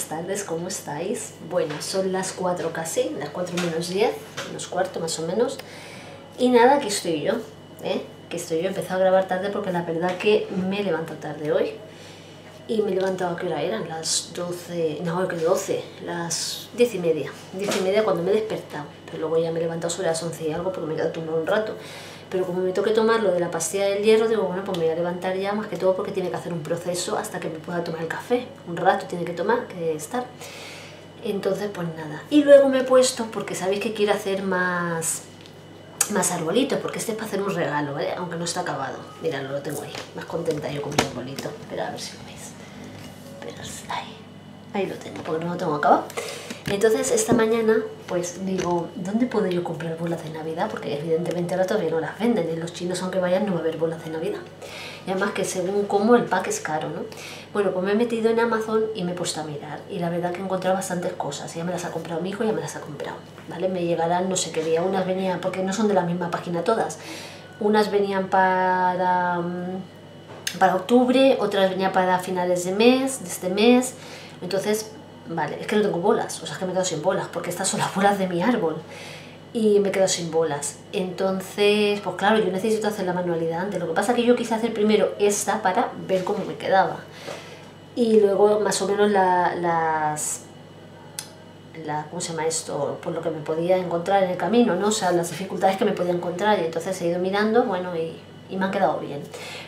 buenas tardes, ¿cómo estáis? Bueno, son las 4 casi, las 4 menos 10, menos cuarto más o menos. Y nada, aquí estoy yo, ¿eh? Que estoy yo, he empezado a grabar tarde porque la verdad que me levanto tarde hoy. Y me he levantado, ¿a qué hora eran? Las 12, no, que 12, las 10 y media. 10 y media cuando me he despertado. Pero luego ya me he levantado sobre las 11 y algo porque me he quedado tumbado un rato. Pero como me toque tomar lo de la pastilla del hierro, digo, bueno, pues me voy a levantar ya más que todo porque tiene que hacer un proceso hasta que me pueda tomar el café. Un rato tiene que tomar, que estar. Entonces, pues nada. Y luego me he puesto, porque sabéis que quiero hacer más, más arbolitos, porque este es para hacer un regalo, ¿vale? Aunque no está acabado. Mira, lo tengo ahí. Más contenta yo con mi arbolito. Espera, a ver si lo veis. Pero ahí. Ahí lo tengo, porque no lo tengo acabado. Entonces esta mañana pues digo, ¿dónde puedo yo comprar bolas de Navidad? Porque evidentemente ahora todavía no las venden, en los chinos aunque vayan no va a haber bolas de Navidad. Y además que según cómo el pack es caro, ¿no? Bueno, pues me he metido en Amazon y me he puesto a mirar y la verdad que he encontrado bastantes cosas, ya me las ha comprado mi hijo, ya me las ha comprado, ¿vale? Me llegarán no sé qué día, unas venían, porque no son de la misma página todas, unas venían para, mm, para octubre, otras venían para finales de mes, de este mes, entonces Vale, es que no tengo bolas, o sea, es que me he quedado sin bolas, porque estas son las bolas de mi árbol. Y me he quedado sin bolas. Entonces, pues claro, yo necesito hacer la manualidad antes. Lo que pasa es que yo quise hacer primero esta para ver cómo me quedaba. Y luego más o menos la, las... La, ¿Cómo se llama esto? Por lo que me podía encontrar en el camino, ¿no? O sea, las dificultades que me podía encontrar. Y entonces he ido mirando, bueno, y y me han quedado bien.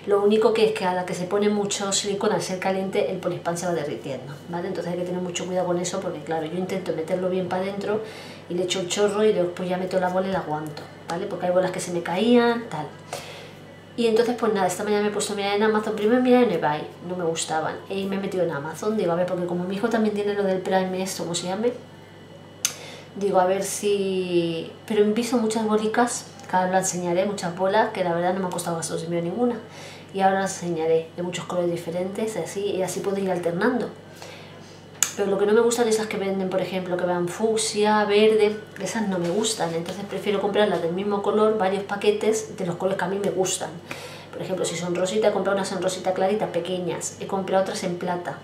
Lo único que es que a la que se pone mucho silicona al ser caliente, el polispán se va derritiendo, ¿vale? Entonces hay que tener mucho cuidado con eso porque, claro, yo intento meterlo bien para adentro y le echo el chorro y después ya meto la bola y la aguanto, ¿vale? Porque hay bolas que se me caían, tal. Y entonces, pues nada, esta mañana me he puesto a mirar en Amazon. Primero miré en eBay, no me gustaban. Y me he metido en Amazon, digo, a ver, porque como mi hijo también tiene lo del Prime, esto, ¿cómo se llame? Digo, a ver si... Pero he visto muchas bolicas Ahora la enseñaré, muchas bolas, que la verdad no me ha costado gastos de mío ninguna. Y ahora las enseñaré de muchos colores diferentes, así, y así puedo ir alternando. Pero lo que no me gustan es esas que venden, por ejemplo, que van fucsia, verde, esas no me gustan. Entonces prefiero comprarlas del mismo color, varios paquetes de los colores que a mí me gustan. Por ejemplo, si son rosita, he comprado unas en rosita clarita pequeñas. He comprado otras en plata,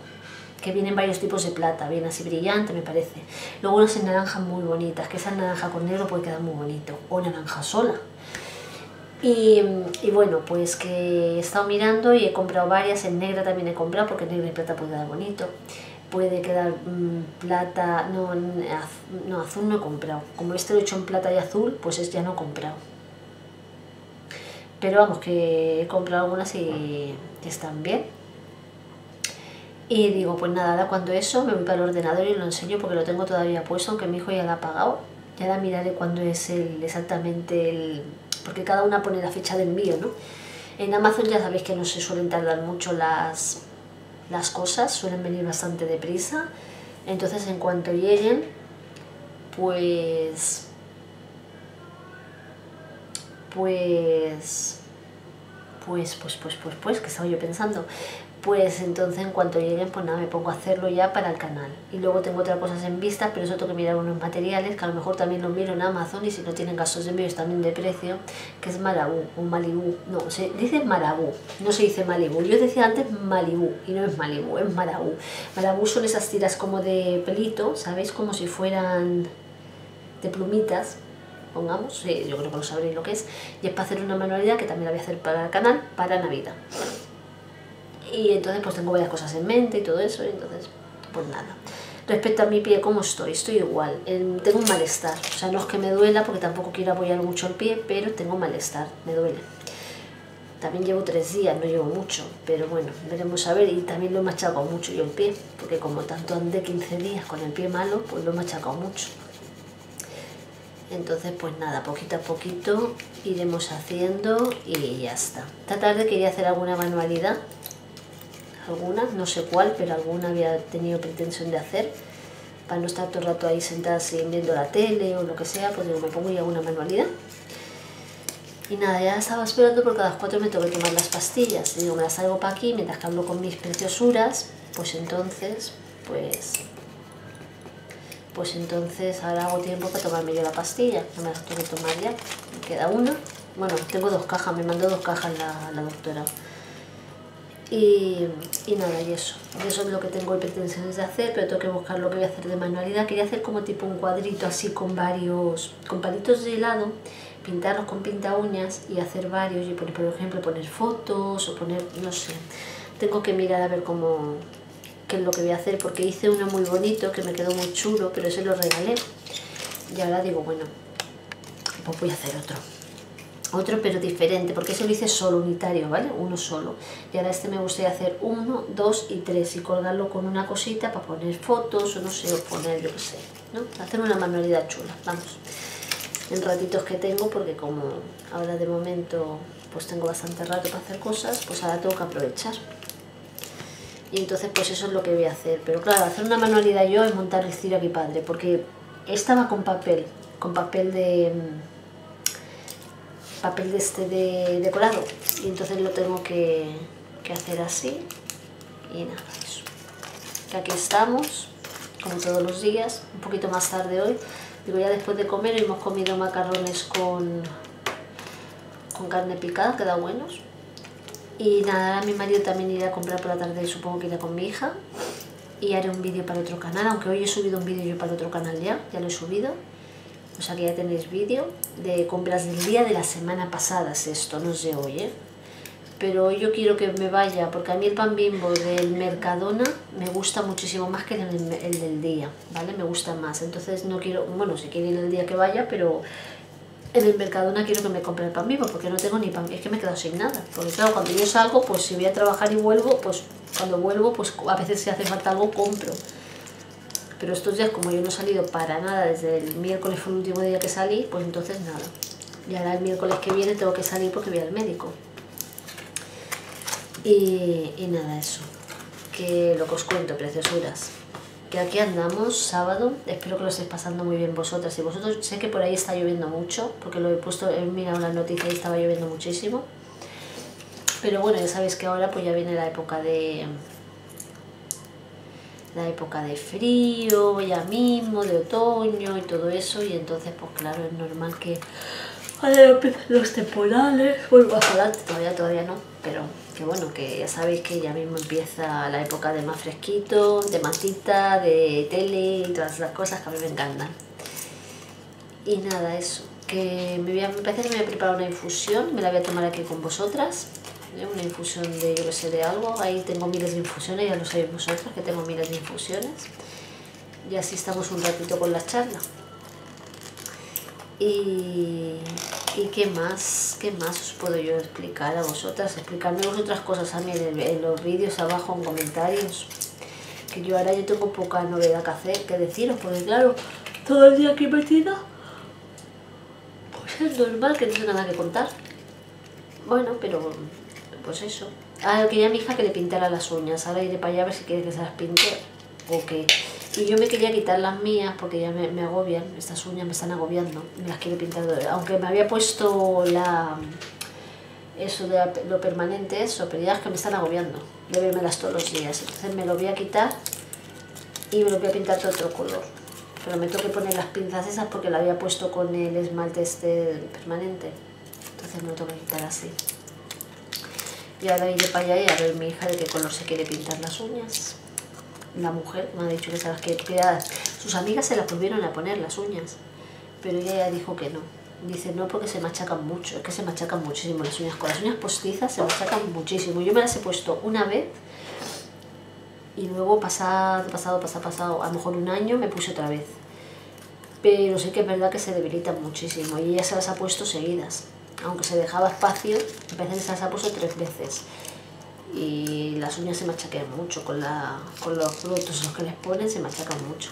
que vienen varios tipos de plata, bien así brillante me parece. Luego unas en naranja muy bonitas, que esa naranja con negro puede quedar muy bonito, o naranja sola. Y, bueno, pues que he estado mirando y he comprado varias, en negra también he comprado, porque negra y plata puede quedar bonito. Puede quedar mm, plata, no, no, azul no he comprado. Como este lo he hecho en plata y azul, pues es ya no he comprado. Pero vamos, que he comprado algunas y están bien. Y digo, pues nada, ahora cuando eso me voy para el ordenador y lo enseño porque lo tengo todavía puesto, aunque mi hijo ya lo ha pagado. Ya la miraré cuándo es el, exactamente el... porque cada una pone la fecha de envío, ¿no? En Amazon ya sabéis que no se suelen tardar mucho las, las cosas, suelen venir bastante deprisa. Entonces en cuanto lleguen, pues... Pues... Pues, pues, pues, pues, pues, que estaba yo pensando pues entonces en cuanto lleguen pues nada me pongo a hacerlo ya para el canal. Y luego tengo otras cosas en vista pero eso tengo que mirar unos materiales que a lo mejor también los miro en Amazon y si no tienen gastos de envío están bien de precio que es Marabú o Malibu no, se dice Marabú no se dice Malibu. Yo decía antes Malibu y no es Malibu, es Marabú Marabú son esas tiras como de pelito ¿sabéis? como si fueran de plumitas pongamos, yo creo que lo sabréis lo que es. Y es para hacer una manualidad que también la voy a hacer para el canal para Navidad y entonces pues tengo varias cosas en mente y todo eso, y entonces pues nada. Respecto a mi pie, ¿cómo estoy? Estoy igual, tengo un malestar, o sea, no es que me duela porque tampoco quiero apoyar mucho el pie, pero tengo malestar, me duele. También llevo tres días, no llevo mucho, pero bueno, veremos a ver. Y también lo he machacado mucho yo el pie, porque como tanto andé 15 días con el pie malo, pues lo he machacado mucho. Entonces, pues nada, poquito a poquito iremos haciendo y ya está. Esta tarde quería hacer alguna manualidad algunas, no sé cuál, pero alguna había tenido pretensión de hacer para no estar todo el rato ahí sentada viendo la tele o lo que sea, pues digo, me pongo ya una manualidad. Y nada, ya estaba esperando porque a las 4 me tengo que tomar las pastillas. Y digo, me las salgo para aquí mientras que hablo con mis preciosuras, pues entonces, pues... Pues entonces ahora hago tiempo para tomarme yo la pastilla, no me las tengo que tomar ya. Me queda una. Bueno, tengo dos cajas, me mandó dos cajas la, la doctora Y, y, nada, y eso. Eso es lo que tengo pretensiones de hacer, pero tengo que buscar lo que voy a hacer de manualidad. Quería hacer como tipo un cuadrito así con varios, con palitos de helado, pintarlos con pinta uñas y hacer varios. Y por, por ejemplo poner fotos o poner, no sé. Tengo que mirar a ver cómo, qué es lo que voy a hacer, porque hice uno muy bonito que me quedó muy chulo, pero ese lo regalé. Y ahora digo, bueno, pues voy a hacer otro otro pero diferente, porque ese lo hice solo, unitario, ¿vale? Uno solo. Y ahora este me gustaría hacer uno, dos y tres y colgarlo con una cosita para poner fotos o no sé, o poner, yo qué sé, ¿no? Hacer una manualidad chula, vamos. En ratitos que tengo, porque como ahora de momento pues tengo bastante rato para hacer cosas, pues ahora tengo que aprovechar. Y entonces pues eso es lo que voy a hacer. Pero claro, hacer una manualidad yo es montar el estilo aquí padre, porque estaba con papel, con papel de papel de este de decorado y entonces lo tengo que, hacer así y nada, eso. Que aquí estamos, como todos los días, un poquito más tarde hoy. Digo, ya después de comer hemos comido macarrones con, con carne picada, queda buenos. Y nada, mi marido también irá a comprar por la tarde, supongo que irá con mi hija. Y haré un vídeo para otro canal, aunque hoy he subido un vídeo yo para otro canal ya, ya lo he subido. O sea que ya tenéis vídeo de compras del día de la semana pasada, es esto, no sé hoy, ¿eh? Pero yo quiero que me vaya, porque a mí el pan bimbo del Mercadona me gusta muchísimo más que el, el del día, ¿vale? Me gusta más, entonces no quiero, bueno, si quiero ir el día que vaya, pero en el Mercadona quiero que me compre el pan bimbo, porque no tengo ni pan, es que me he quedado sin nada. Porque claro, cuando yo salgo, pues si voy a trabajar y vuelvo, pues cuando vuelvo, pues a veces si hace falta algo, compro. Pero estos días, como yo no he salido para nada, desde el miércoles fue el último día que salí, pues entonces nada. Y ahora el miércoles que viene tengo que salir porque voy al médico. Y, nada, eso. Que lo que os cuento, preciosuras. Que aquí andamos sábado, espero que lo estéis pasando muy bien vosotras y vosotros. Sé que por ahí está lloviendo mucho, porque lo he puesto, he mirado la noticia y estaba lloviendo muchísimo. Pero bueno, ya sabéis que ahora pues ya viene la época de, la época de frío ya mismo, de otoño y todo eso y entonces pues claro es normal que los temporales, bueno más adelante todavía todavía no, pero que bueno que ya sabéis que ya mismo empieza la época de más fresquito, de matita, de tele y todas las cosas que a mí me encantan. Y nada, eso, que me, voy a, me parece me voy a preparar una infusión, me la voy a tomar aquí con vosotras una infusión de, yo que sé, de algo. Ahí tengo miles de infusiones, ya lo sabéis vosotros que tengo miles de infusiones. Y así estamos un ratito con la charla. Y, y qué más, qué más os puedo yo explicar a vosotras, explicarme otras cosas a mí en, los vídeos abajo en comentarios. Que yo ahora yo tengo poca novedad que hacer, que deciros, porque claro, todo el día aquí metida, pues es normal que no tenga nada que contar. Bueno, pero pues eso. Ah, quería a mi hija que le pintara las uñas, ahora iré para allá a ver si quiere que se las pinte o qué. Y yo me quería quitar las mías porque ya me, agobian, estas uñas me están agobiando, me las quiere pintar. Aunque me había puesto la eso de lo permanente, eso, pero ya es que me están agobiando de todos los días. Entonces me lo voy a quitar y me lo voy a pintar de otro color. Pero me tengo que poner las pinzas esas porque la había puesto con el esmalte este permanente. Entonces me lo tengo que quitar así. Y ahora iré para allá y a ver mi hija de qué color se quiere pintar las uñas. La mujer me ha dicho que se las quiere pintar. Sus amigas se las volvieron a poner las uñas, pero ella ya dijo que no. Dice, no, porque se machacan mucho, es que se machacan muchísimo las uñas. Con las uñas postizas se machacan muchísimo. Yo me las he puesto una vez y luego pasado, pasado, pasado, pasado, a lo mejor un año me puse otra vez. Pero sí que es verdad que se debilitan muchísimo y ella se las ha puesto seguidas aunque se dejaba espacio, a veces se las ha puesto tres veces. Y las uñas se machacan mucho, con, la, con los productos los que les ponen se machacan mucho.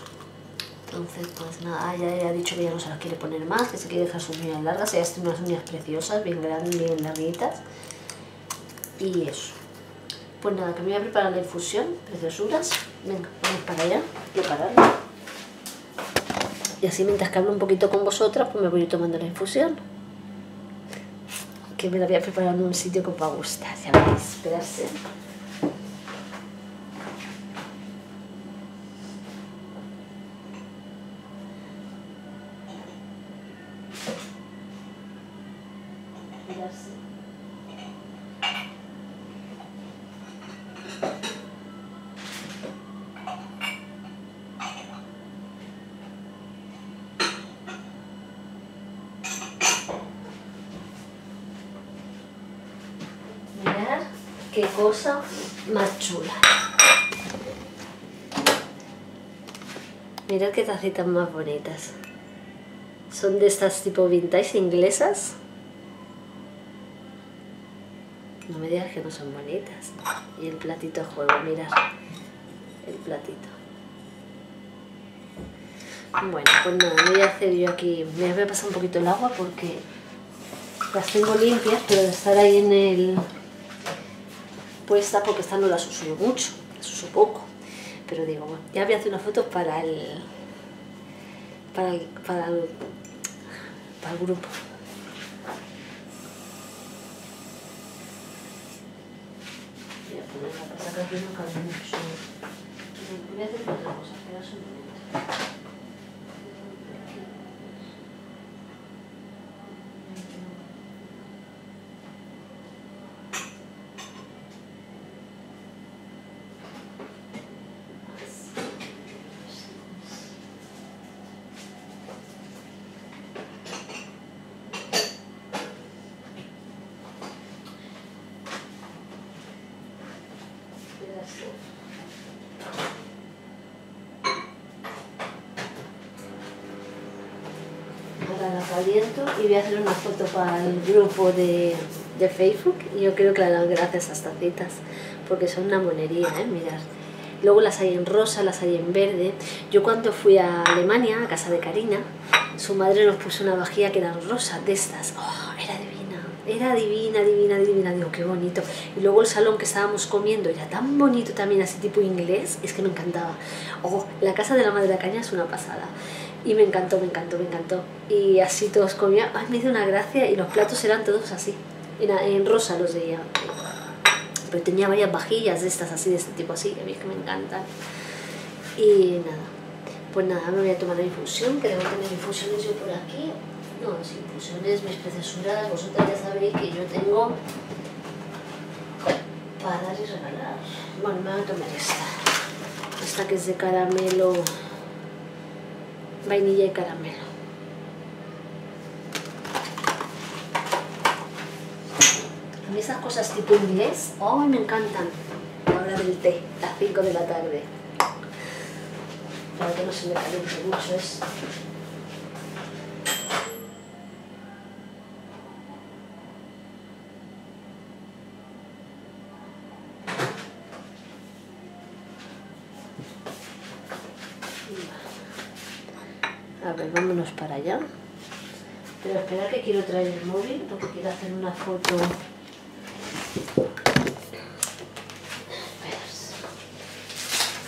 Entonces, pues nada, ya ha dicho que ya no se las quiere poner más, que se quiere dejar sus uñas largas, ella tiene unas uñas preciosas, bien grandes, bien larguitas. Y eso. Pues nada, que me voy a preparar la infusión, preciosuras. Venga, vamos para allá, prepararla. Y así mientras que hablo un poquito con vosotras, pues me voy tomando la infusión que me la voy a preparar en un sitio que os va a gustar, esperarse. qué cosa más chula. Mirad qué tacitas más bonitas. Son de estas tipo vintage inglesas. No me digas que no son bonitas. Y el platito de juego, mirad. El platito. Bueno, pues nada, voy a hacer yo aquí... Me voy a pasar un poquito el agua porque las tengo limpias, pero de estar ahí en el... Puesta porque esta no las uso mucho, las uso poco. Pero digo, bueno, ya voy a hacer una foto para el... Para el, para el, para el grupo. Voy a poner la casa que aquí no cabe mucho. Voy a hacer otra cosa, espera un momento. Caliento y voy a hacer una foto para el grupo de, de Facebook y yo creo que le dan gracias a estas tacitas porque son una monería, ¿eh? Mirad. Luego las hay en rosa, las hay en verde. Yo cuando fui a Alemania, a casa de Karina, su madre nos puso una vajilla que era rosa, de estas. Oh, era divina, era divina, divina, divina. Digo, qué bonito. Y luego el salón que estábamos comiendo era tan bonito también, así tipo inglés, es que me encantaba. Oh, la casa de la madre de caña es una pasada. Y me encantó, me encantó, me encantó. Y así todos comían. Ay, me hizo una gracia y los platos eran todos así. En, en rosa los ella. Pero tenía varias vajillas de estas así, de este tipo así. A mí es que me encantan. Y nada. Pues nada, me voy a tomar la infusión, que debo tener infusiones yo por aquí. No, las infusiones, mis preciosuras, vosotras ya sabéis que yo tengo para y regalar. Bueno, me voy a tomar esta. Esta que es de caramelo vainilla y caramelo. A mí esas cosas tipo inglés, ¡ay, me encantan! La hora del té, las 5 de la tarde. Para que no se me caliente mucho es... A ver, vámonos para allá. Pero espera que quiero traer el móvil porque quiero hacer una foto.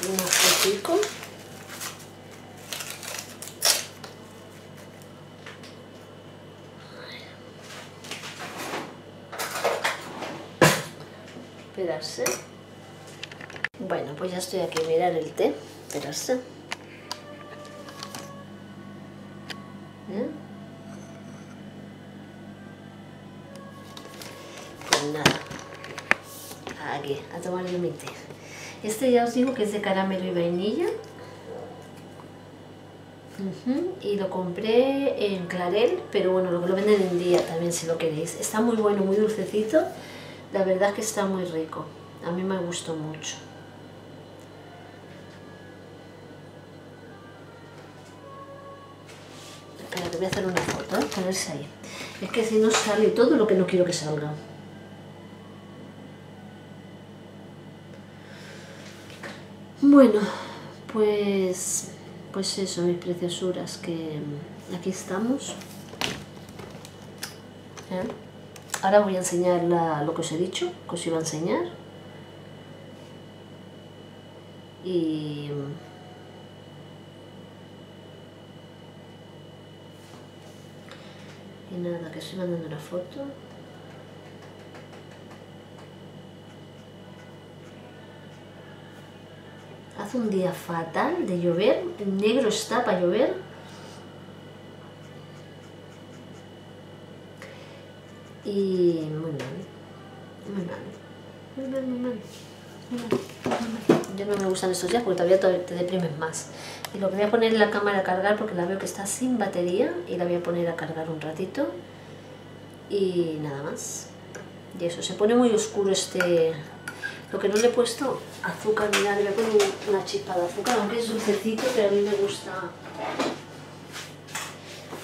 Una fotico. Esperarse. Bueno, pues ya estoy aquí mirar el té. Esperarse. Este ya os digo que es de caramelo y vainilla. Y lo compré en Clarel, pero bueno, lo, lo venden en día también si lo queréis. Está muy bueno, muy dulcecito. La verdad que está muy rico. A mí me gustó mucho. Espera, te voy a hacer una foto, ¿eh? ponerse ahí. Es que si no sale todo lo que no quiero que salga. Bueno, pues, pues eso, mis preciosuras, que aquí estamos. ¿Eh? Ahora voy a enseñar la- lo que os he dicho, que os iba a enseñar. Y... Y nada, que estoy mandando una foto. Hace un día fatal de llover, negro está para llover. Y muy mal, muy mal, muy mal, muy mal. Yo no me gustan estos días porque todavía te deprimes más. Y lo que voy a poner es la cámara a cargar porque la veo que está sin batería y la voy a poner a cargar un ratito. Y nada más. Y eso, se pone muy oscuro este... Lo que no le he puesto azúcar, mira, le voy a poner una chispa de azúcar, aunque es dulcecito, pero a mí me gusta...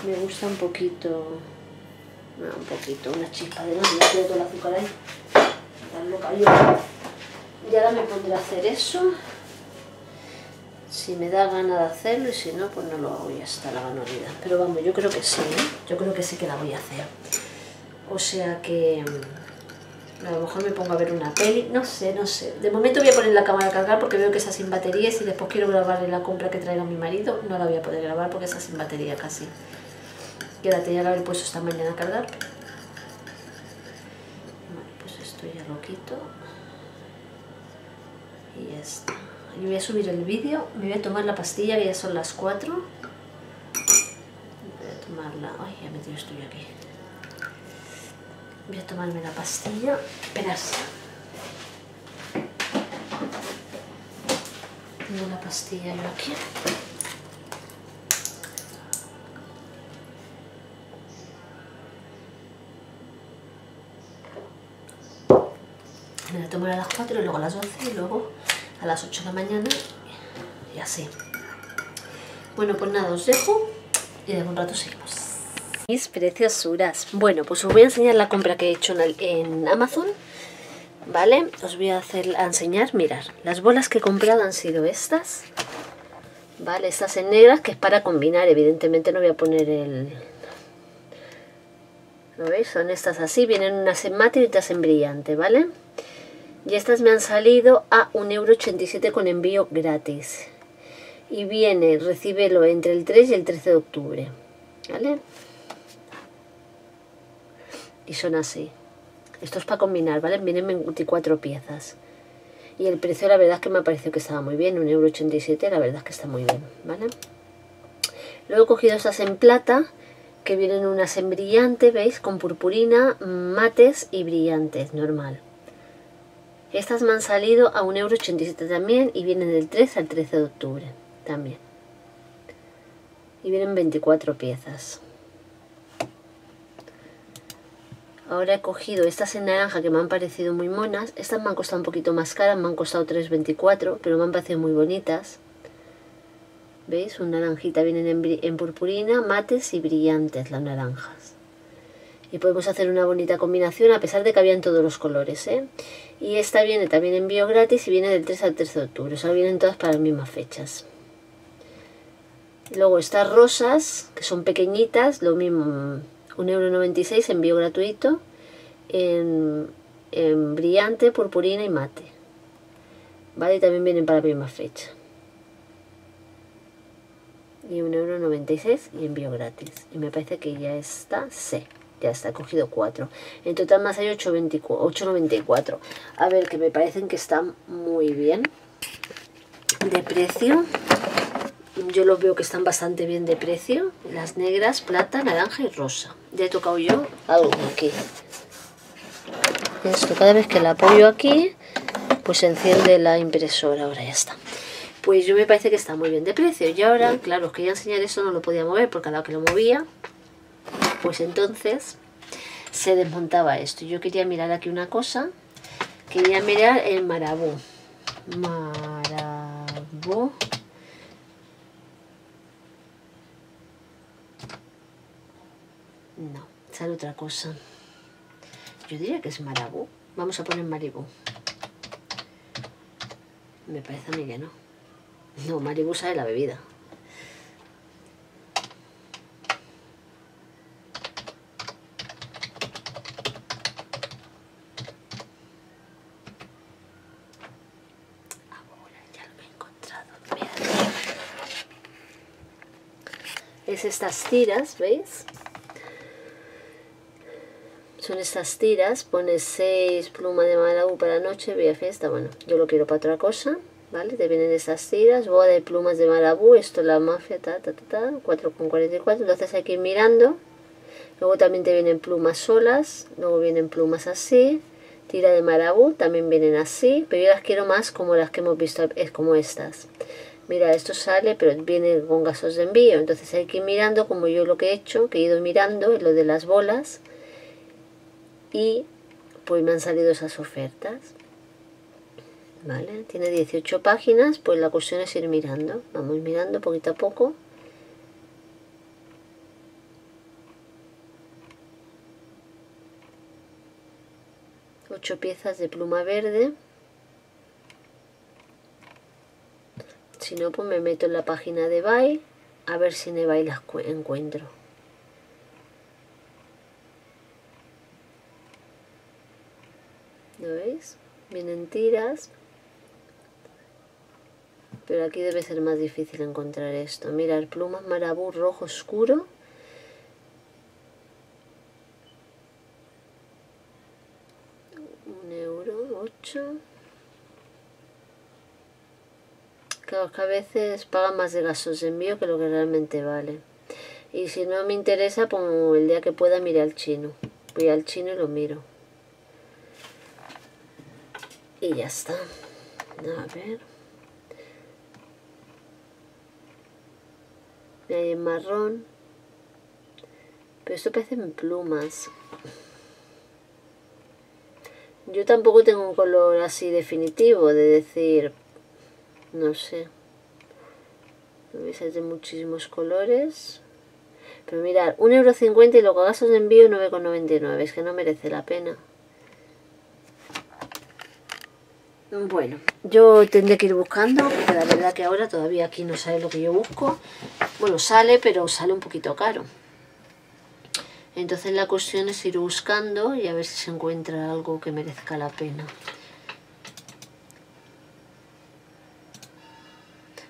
Me gusta un poquito... un poquito, una chispa de no, le todo el azúcar ahí. Y ahora me pondré a hacer eso. Si me da gana de hacerlo y si no, pues no lo hago ya está la manualidad. Pero vamos, yo creo que sí, ¿eh? Yo creo que sí que la voy a hacer. O sea que... A lo mejor me pongo a ver una peli, no sé, no sé. De momento voy a poner la cámara a cargar porque veo que está sin batería y después quiero grabar en la compra que traiga mi marido, no la voy a poder grabar porque está sin batería casi. Ya la haber puesto esta mañana a cargar. Bueno, pues esto ya lo quito. Y ya está. Yo voy a subir el vídeo, me voy a tomar la pastilla que ya son las 4. Voy a tomarla... Ay, ya me tiro esto aquí. Voy a tomarme la pastilla. Esperas. Tengo la pastilla yo aquí. Me la tomo a las 4 y luego a las 11 y luego a las 8 de la mañana y así. Bueno, pues nada, os dejo y de un rato seguimos. Mis preciosuras. Bueno, pues os voy a enseñar la compra que he hecho en, Amazon. ¿Vale? Os voy a, hacer, a enseñar, mirar, las bolas que he comprado han sido estas. ¿Vale? Estas en negras, que es para combinar, evidentemente no voy a poner el... ¿Lo veis? Son estas así, vienen unas en mate y otras en brillante, ¿vale? Y estas me han salido a 1,87€ con envío gratis. Y viene, recíbelo entre el 3 y el 13 de octubre. ¿Vale? Y son así. Esto es para combinar, ¿vale? Vienen 24 piezas. Y el precio la verdad es que me ha parecido que estaba muy bien. 1,87€ la verdad es que está muy bien, ¿vale? Luego he cogido estas en plata, que vienen unas en brillante, ¿veis? Con purpurina, mates y brillantes, normal. Estas me han salido a 1,87€ también y vienen del 3 al 13 de octubre también. Y vienen 24 piezas. Ahora he cogido estas en naranja que me han parecido muy monas. Estas me han costado un poquito más caras, me han costado 3,24, pero me han parecido muy bonitas. ¿Veis? Un naranjita vienen en, purpurina, mates y brillantes las naranjas y podemos hacer una bonita combinación a pesar de que habían todos los colores ¿eh? y esta viene también en envío gratis y viene del 3 al 13 de octubre o sea vienen todas para las mismas fechas luego estas rosas que son pequeñitas lo mismo 1,96€ envío gratuito en, en brillante, purpurina y mate vale también vienen para misma fecha y 1,96€ y envío gratis y me parece que ya está C ya está, he cogido 4. En total más hay 8,94. A ver, que me parecen que están muy bien de precio. Yo los veo que están bastante bien de precio. Las negras, plata, naranja y rosa. Ya he tocado yo algo aquí. Esto, cada vez que la apoyo aquí, pues se enciende la impresora. Ahora ya está. Pues yo me parece que está muy bien de precio. Y ahora, claro, os quería enseñar eso, no lo podía mover porque a la que lo movía, pues entonces se desmontaba esto. Yo quería mirar aquí una cosa, quería mirar el marabú. Marabú. No, sale otra cosa. Yo diría que es marabú. Vamos a poner maribú. Me parece a mí que no. No, maribú sale la bebida. estas tiras, ¿veis? Son estas tiras, pone 6 plumas de marabú para noche, vía fiesta, bueno, yo lo quiero para otra cosa, ¿vale? Te vienen estas tiras, boda de plumas de marabú, esto es la mafia, ta, ta, ta, ta, 4,44, entonces hay que ir mirando. Luego también te vienen plumas solas, luego vienen plumas así, tira de marabú, también vienen así, pero yo las quiero más como las que hemos visto, es como estas mira, esto sale, pero viene con gastos de envío. Entonces hay que ir mirando, como yo lo que he hecho, que he ido mirando, lo de las bolas. Y pues me han salido esas ofertas. ¿Vale? Tiene 18 páginas, pues la cuestión es ir mirando. Vamos mirando poquito a poco. Ocho piezas de pluma verde. Si no, pues me meto en la página de Buy a ver si en eBay las encuentro. ¿Lo veis? Vienen tiras. Pero aquí debe ser más difícil encontrar esto. Mirar, plumas marabú rojo oscuro. Un euro, ocho. Claro, que a veces pagan más de gastos de envío que lo que realmente vale. Y si no me interesa, pues el día que pueda mire al chino. Voy al chino y lo miro. Y ya está. A ver. Hay en marrón. Pero esto parecen plumas. Yo tampoco tengo un color así definitivo de decir, no sé. ¿Veis? Hay de muchísimos colores. Pero mirad, 1,50€ y luego gastos de envío 9,99. Es que no merece la pena. Bueno, yo tendré que ir buscando, porque la verdad que ahora todavía aquí no sale lo que yo busco. Bueno, sale, pero sale un poquito caro. Entonces la cuestión es ir buscando y a ver si se encuentra algo que merezca la pena.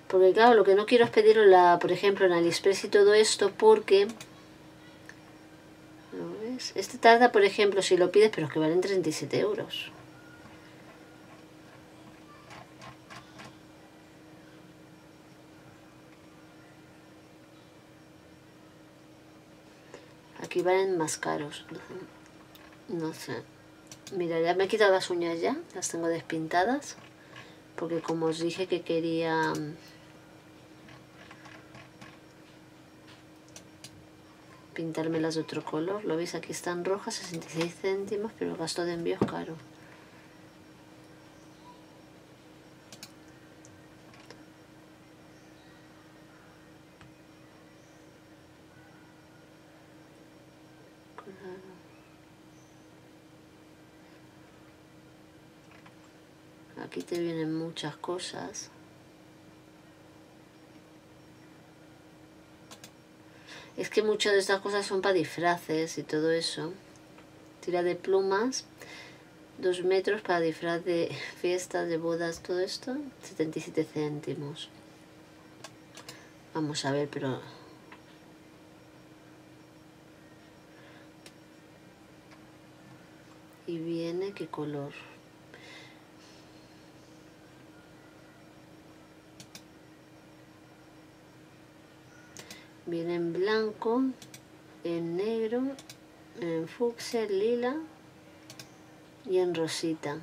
Porque claro, lo que no quiero es pedirlo, la, por ejemplo, en AliExpress y todo esto, porque... ¿Lo ves? Este tarda, por ejemplo, si lo pides, pero es que valen 37 euros. Aquí valen más caros. No sé. Mira, ya me he quitado las uñas ya. Las tengo despintadas. Porque como os dije que quería... Pintármelas de otro color. Lo veis, aquí están rojas, 66 céntimos, pero el gasto de envío es caro. Aquí te vienen muchas cosas. Es que muchas de estas cosas son para disfraces y todo eso. Tira de plumas, dos metros para disfraz de fiestas, de bodas, todo esto, 77 céntimos. Vamos a ver, pero y viene qué color viene en blanco en negro en fucsia lila y en rosita.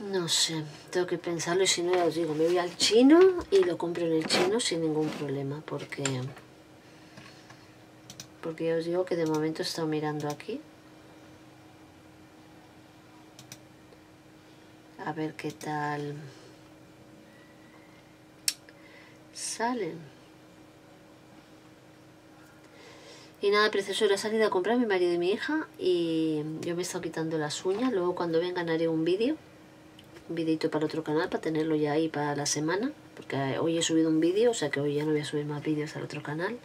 No sé, tengo que pensarlo y si no os digo, me voy al chino y lo compro en el chino sin ningún problema porque porque ya os digo que de momento he estado mirando aquí. A ver qué tal salen. Y nada, precioso, era salida a comprar mi marido y mi hija y yo me he estado quitando las uñas. Luego cuando vengan haré un vídeo un videito para otro canal para tenerlo ya ahí para la semana porque hoy he subido un vídeo o sea que hoy ya no voy a subir más vídeos al otro canal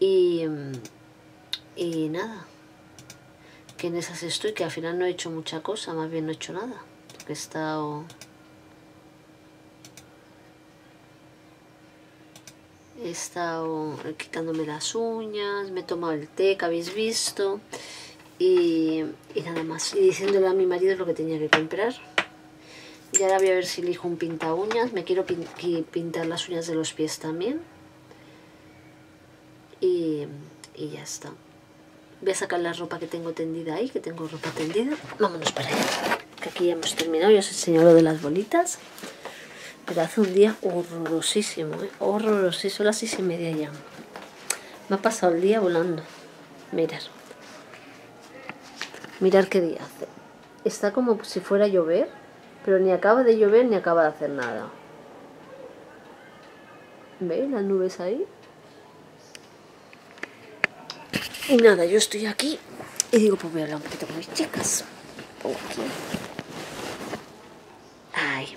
y, y nada que en esas estoy que al final no he hecho mucha cosa más bien no he hecho nada he estado he estado quitándome las uñas me he tomado el té que habéis visto y, y nada más y diciéndole a mi marido lo que tenía que comprar y ahora voy a ver si elijo un pinta uñas. Me quiero pintar las uñas de los pies también. Y, ya está. Voy a sacar la ropa que tengo tendida ahí, que tengo ropa tendida. Vámonos para allá. que aquí ya hemos terminado. Ya os enseño lo de las bolitas. Pero hace un día horrorosísimo, ¿eh? horrorosísimo. Las seis y media ya. Me ha pasado el día volando. Mirar. Mirar qué día hace. Está como si fuera a llover, pero ni acaba de llover ni acaba de hacer nada. ¿Veis las nubes ahí? Y nada, yo estoy aquí y digo, pues voy a hablar un poquito con mis chicas. aquí. Ay.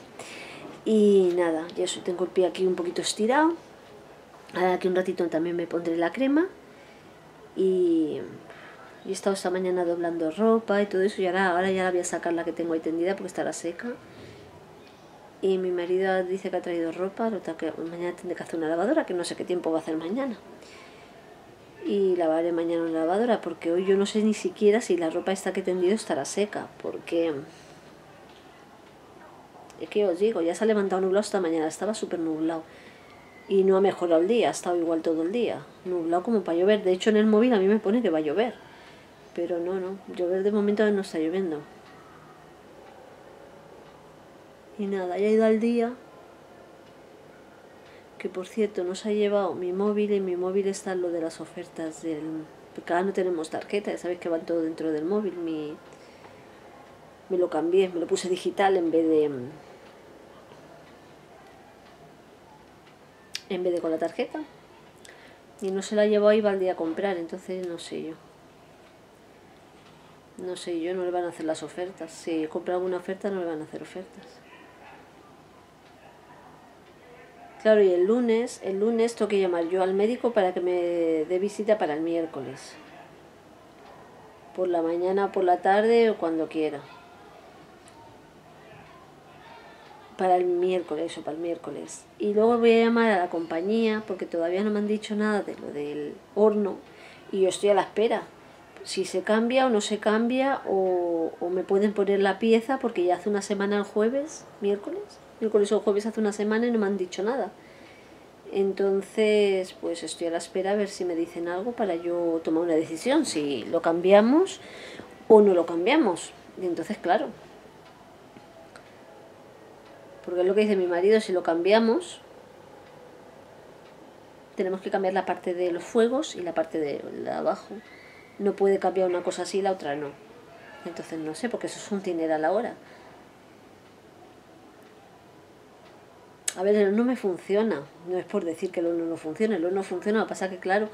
Y nada, ya tengo el pie aquí un poquito estirado. Ahora aquí un ratito también me pondré la crema. Y he estado esta mañana doblando ropa y todo eso. Y ahora, ahora ya la voy a sacar la que tengo ahí tendida porque estará seca. Y mi marido dice que ha traído ropa, que mañana tendré que hacer una lavadora, que no sé qué tiempo va a hacer mañana. Y lavaré mañana en la lavadora, porque hoy yo no sé ni siquiera si la ropa esta que he tendido estará seca, porque... Es que os digo, ya se ha levantado nublado esta mañana, estaba súper nublado. Y no ha mejorado el día, ha estado igual todo el día. Nublado como para llover. De hecho en el móvil a mí me pone que va a llover. Pero no, no, llover de momento no está lloviendo. Y nada, ya he ido al día. Que por cierto, nos ha llevado mi móvil y mi móvil está lo de las ofertas del... Porque ahora no tenemos tarjeta, ya sabéis que van todo dentro del móvil. Mi... Me lo cambié, me lo puse digital en vez de... En vez de con la tarjeta. Y no se la iba al día a comprar, entonces no sé yo. No sé yo, no le van a hacer las ofertas. Si compra alguna oferta, no le van a hacer ofertas. Claro, y el lunes, el lunes tengo que llamar yo al médico para que me dé visita para el miércoles. Por la mañana, por la tarde o cuando quiera. Para el miércoles, o para el miércoles. Y luego voy a llamar a la compañía porque todavía no me han dicho nada de lo del horno y yo estoy a la espera. Si se cambia o no se cambia o, o me pueden poner la pieza porque ya hace una semana el jueves, miércoles miércoles o jueves hace una semana y no me han dicho nada. Entonces, pues estoy a la espera a ver si me dicen algo para yo tomar una decisión, si lo cambiamos o no lo cambiamos. Y entonces, claro. Porque es lo que dice mi marido, si lo cambiamos, tenemos que cambiar la parte de los fuegos y la parte de, abajo. No puede cambiar una cosa así y la otra no. Entonces no sé, porque eso es un dinero a la hora. A ver, el horno me funciona, no es por decir que el horno no funciona, el horno funciona, lo que pasa que claro,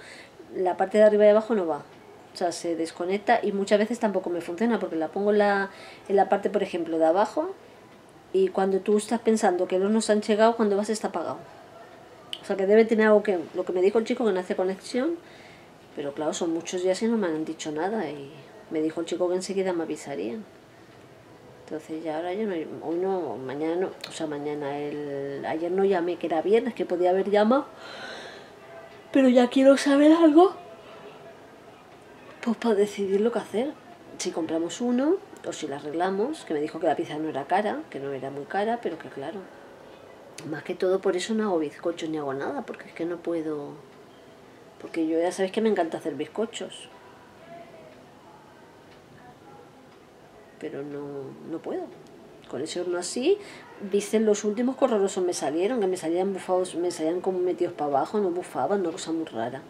la parte de arriba y abajo no va, o sea, se desconecta y muchas veces tampoco me funciona porque la pongo en la, en la parte, por ejemplo, de abajo y cuando tú estás pensando que el horno se han llegado, cuando vas está apagado. O sea, que debe tener algo que, lo que me dijo el chico que no hace conexión, pero claro, son muchos días y no me han dicho nada y me dijo el chico que enseguida me avisarían. Entonces ya ahora ya no, hoy no, mañana no, o sea, mañana, el, ayer no llamé que era viernes, que podía haber llamado, pero ya quiero saber algo, pues para decidir lo que hacer. Si compramos uno o si lo arreglamos, que me dijo que la pieza no era cara, que no era muy cara, pero que claro, más que todo por eso no hago bizcochos ni hago nada, porque es que no puedo, porque yo ya sabéis que me encanta hacer bizcochos. Pero no, puedo. Con ese horno así, dicen los últimos que horrorosos me salieron, que me salían bufados, me salían como metidos para abajo, no bufaban, no cosa muy rara.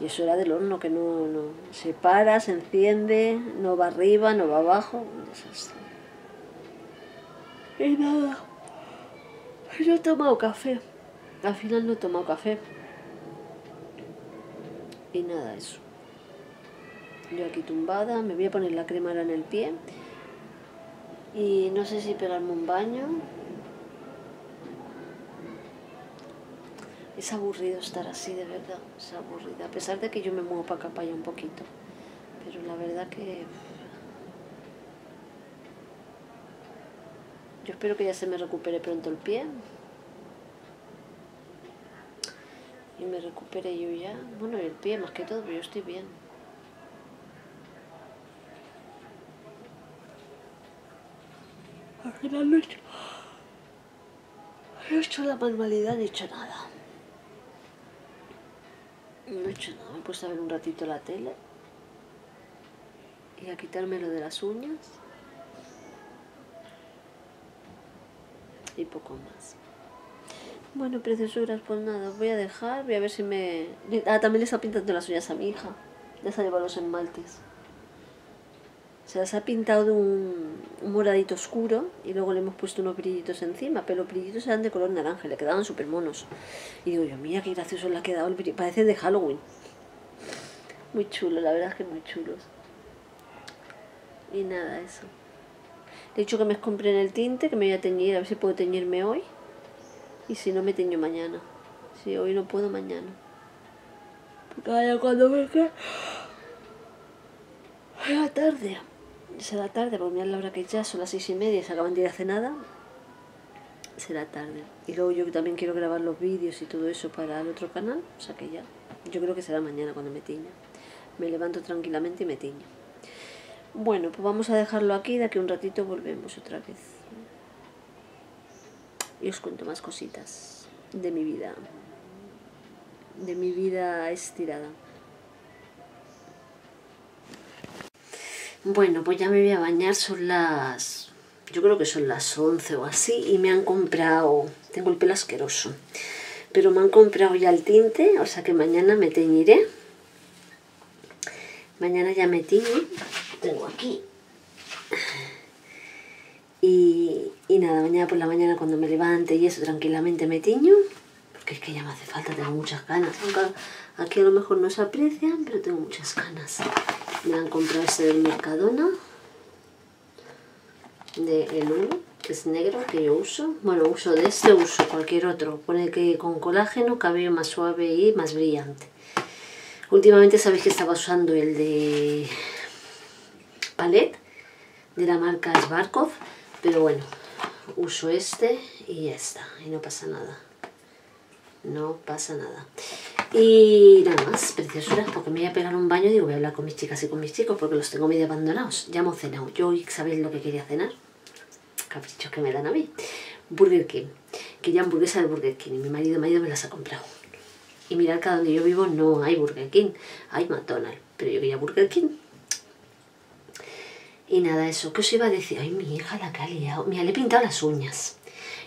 Y eso era del horno que no, no se para, se enciende, no va arriba, no va abajo. Y nada, yo he tomado café. Al final no he tomado café. Y nada, eso. Yo aquí tumbada, me voy a poner la crema en el pie y no sé si pegarme un baño. Es aburrido estar así, de verdad, es aburrido. A pesar de que yo me muevo para acá, para allá un poquito. Pero la verdad que... Yo espero que ya se me recupere pronto el pie. Y me recupere yo ya. Bueno, el pie más que todo, pero yo estoy bien. No he hecho, la manualidad, no he hecho nada. No he hecho nada, me he puesto a ver un ratito la tele y a quitarme lo de las uñas. y poco más. Bueno, preciosuras, pues nada, voy a dejar, voy a ver si me... Ah, también le está pintando las uñas a mi hija. Les ha llevado los esmaltes. Se las ha pintado un, moradito oscuro y luego le hemos puesto unos brillitos encima, pero los brillitos eran de color naranja, le quedaban súper monos. Y digo yo, mira qué gracioso le ha quedado el brillo, parece de Halloween. Muy chulo, la verdad es que muy chulos. Y nada, eso. He dicho que me compré en el tinte, que me voy a teñir, a ver si puedo teñirme hoy. Y si no, me teño mañana. Si hoy no puedo, mañana. Porque vaya cuando venga... la tarde. Será tarde, porque mirad la hora que ya son las seis y media y se acaban de ir a nada. Será tarde. Y luego yo también quiero grabar los vídeos y todo eso para el otro canal. O sea que ya. Yo creo que será mañana cuando me tiña. Me levanto tranquilamente y me tiño. Bueno, pues vamos a dejarlo aquí. De aquí un ratito volvemos otra vez. Y os cuento más cositas de mi vida. De mi vida estirada. Bueno, pues ya me voy a bañar, son las... Yo creo que son las 11 o así y me han comprado... Tengo el pelo asqueroso. Pero me han comprado ya el tinte, o sea que mañana me teñiré. Mañana ya me tiño. Tengo aquí. Y, y nada, mañana por la mañana cuando me levante y eso tranquilamente me tiño. Porque es que ya me hace falta, tengo muchas ganas. aquí a lo mejor no se aprecian, pero tengo muchas ganas. Me han comprado este del Mercadona. De el que es negro, que yo uso. Bueno, uso de este, uso cualquier otro. Pone que con colágeno, cabello más suave y más brillante. Últimamente sabéis que estaba usando el de Palette, de la marca Svarkov. Pero bueno, uso este y ya está. Y no pasa nada. No pasa nada. Y nada más, preciosuras, porque me voy a pegar un baño y digo, voy a hablar con mis chicas y con mis chicos porque los tengo medio abandonados. Ya hemos cenado. Yo hoy sabéis lo que quería cenar. Caprichos que me dan a mí. Burger King. Quería hamburguesa de Burger King y mi marido, marido me las ha comprado. Y mirad que donde yo vivo no hay Burger King, hay McDonald's. Pero yo quería Burger King. Y nada, eso. ¿Qué os iba a decir? Ay, mi hija la que ha liado. Mira, le he pintado las uñas.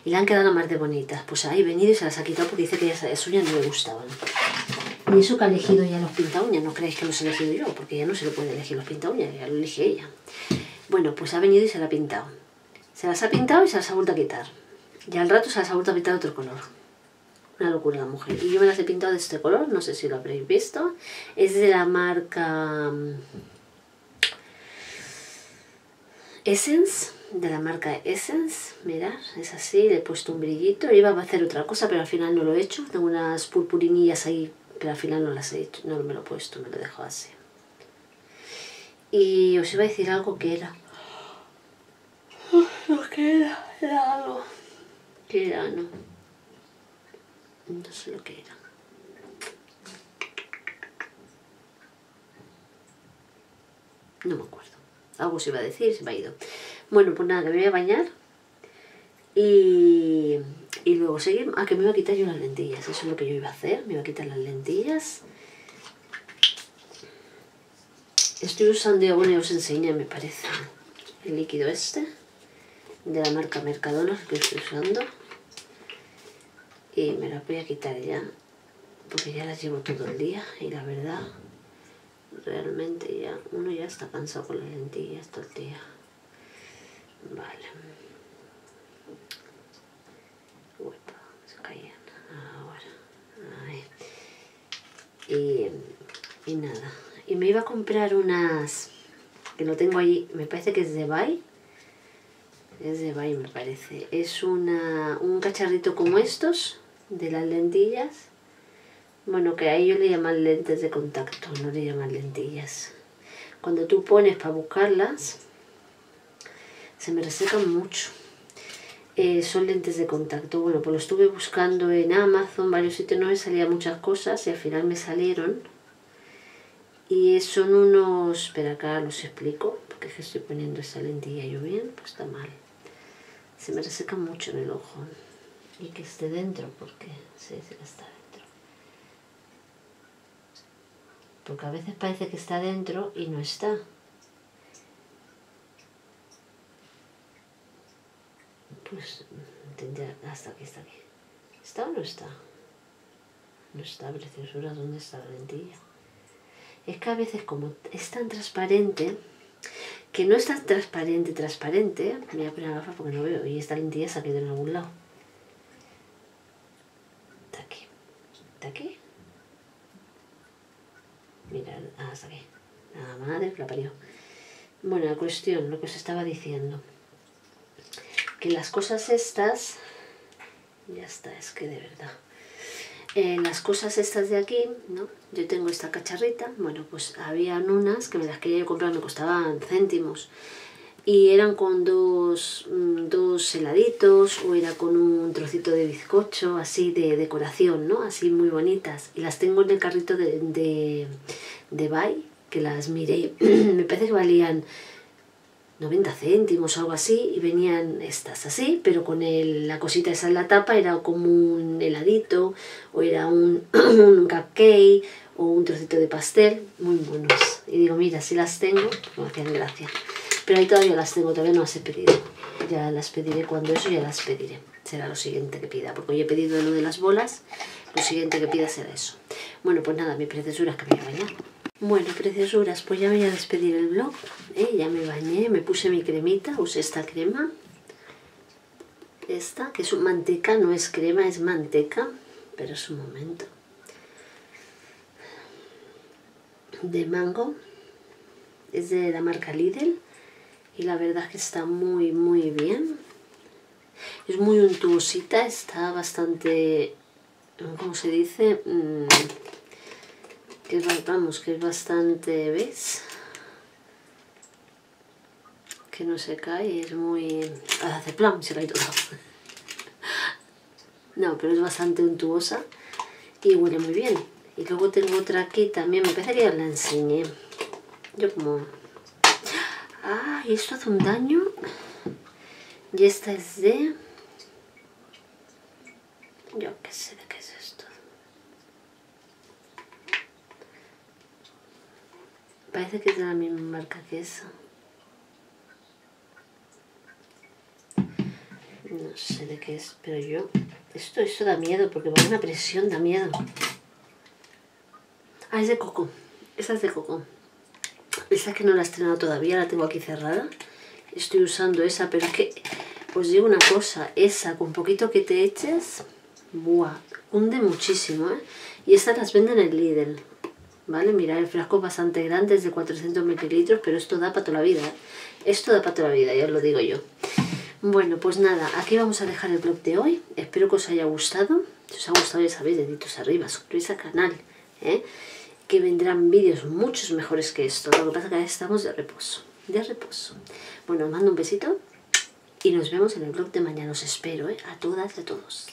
Y le han quedado más de bonitas. Pues ahí venido y se las ha quitado porque dice que esas uñas no le gustaban. Y eso que ha elegido ya los pinta uñas, no creéis que los he elegido yo, porque ya no se le puede elegir los pinta uñas, ya lo elige ella. Bueno, pues ha venido y se la ha pintado. Se las ha pintado y se las ha vuelto a quitar. Y al rato se las ha vuelto a pintar de otro color. Una locura la mujer. Y yo me las he pintado de este color, no sé si lo habréis visto. Es de la marca mm, Essence de la marca Essence, mirad, es así, le he puesto un brillito, iba a hacer otra cosa, pero al final no lo he hecho, tengo unas purpurinillas ahí, pero al final no las he hecho, no me lo he puesto, me lo he dejado así. Y os iba a decir algo que era... Lo que era, era algo... ¿Qué era? No. No sé lo que era. No me acuerdo. Algo se iba a decir, se me ha ido. Bueno, pues nada, me voy a bañar y, y luego seguir. Ah, que me iba a quitar yo las lentillas, eso es lo que yo iba a hacer, me iba a quitar las lentillas. Estoy usando, bueno, ya os enseñé, me parece, el líquido este, de la marca Mercadona, que estoy usando. Y me las voy a quitar ya, porque ya las llevo todo el día y la verdad, realmente ya, uno ya está cansado con las lentillas todo el día. Vale. Se caían. Ahora. Ahí. Y, y nada. Y me iba a comprar unas que lo tengo ahí, me parece que es de Bay. Es de Bay, me parece. Es una, un cacharrito como estos, de las lentillas. Bueno, que a ellos le llaman lentes de contacto, no le llaman lentillas. Cuando tú pones para buscarlas, se me resecan mucho. Eh, son lentes de contacto. Bueno, pues lo estuve buscando en Amazon, varios sitios, no me salían muchas cosas y al final me salieron. Y son unos... Espera, acá los explico, porque es que estoy poniendo esa lentilla yo bien, pues está mal. Se me reseca mucho en el ojo. Y que esté dentro, porque se dice que está dentro. Porque a veces parece que está dentro y no está. Pues tendría... Hasta aquí, está aquí. ¿Está o no está? No está, preciosura. ¿Dónde está la lentilla? Es que a veces como es tan transparente, que no es tan transparente, transparente, me voy a poner la gafa porque no veo, y esta lentilla se ha quedado en algún lado. Está aquí. Está aquí. Mira, hasta aquí. Nada madre, la parió. Bueno, la cuestión, lo que os estaba diciendo. Que las cosas estas... Ya está, es que de verdad. Eh, las cosas estas de aquí, ¿no? Yo tengo esta cacharrita, bueno, pues habían unas que me las quería comprar, me costaban céntimos. Y eran con dos, mm, dos heladitos o era con un trocito de bizcocho, así de decoración, ¿no? Así muy bonitas. Y las tengo en el carrito de, de, de que las miré. me parece que valían 90 céntimos algo así y venían estas así, pero con el, la cosita esa en la tapa era como un heladito o era un, un cupcake o un trocito de pastel, muy buenos. Y digo, mira, si las tengo, me hacían gracia. Pero ahí todavía las tengo, todavía no las he pedido. Ya las pediré cuando eso, ya las pediré. Será lo siguiente que pida, porque hoy he pedido lo de las bolas, lo siguiente que pida será eso. Bueno, pues nada, mi preciosura es que me voy a bañar. Bueno, preciosuras, pues ya voy a despedir el blog. ¿eh? Ya me bañé, me puse mi cremita, usé esta crema. Esta, que es un manteca, no es crema, es manteca. Pero es un momento. De mango. Es de la marca Lidl. Y la verdad que está muy, muy bien. Es muy untuosita, está bastante... ¿Cómo se dice? Mm, que vamos, que es bastante, ¿ves? Que no se cae, es muy... Hace plan, se cae todo. no, pero es bastante untuosa y huele muy bien. Y luego tengo otra aquí también, me parece que ya la enseñé. Yo como... Ah, y esto hace un daño. Y esta es de... Yo qué sé qué es esto. Parece que es de la misma marca que esa. No sé de qué es, pero yo... Esto, esto da miedo, porque con una presión da miedo. Ah, es de coco. Esa es de coco. Esa que no la he estrenado todavía, la tengo aquí cerrada. Estoy usando esa, pero es que... Os digo una cosa, esa con poquito que te eches... Buah, hunde muchísimo, ¿eh? Y estas las venden en Lidl. ¿Vale? Mira, el frasco es bastante grande, es de 400 mililitros, pero esto da para toda la vida, ¿eh? Esto da para toda la vida, ya os lo digo yo. Bueno, pues nada, aquí vamos a dejar el blog de hoy. Espero que os haya gustado. Si os ha gustado, ya sabéis, deditos arriba, suscribís al canal, ¿eh? Que vendrán vídeos muchos mejores que esto. Lo que pasa es que ahora estamos de reposo, de reposo. Bueno, os mando un besito y nos vemos en el blog de mañana. Os espero, ¿eh? A todas y a todos.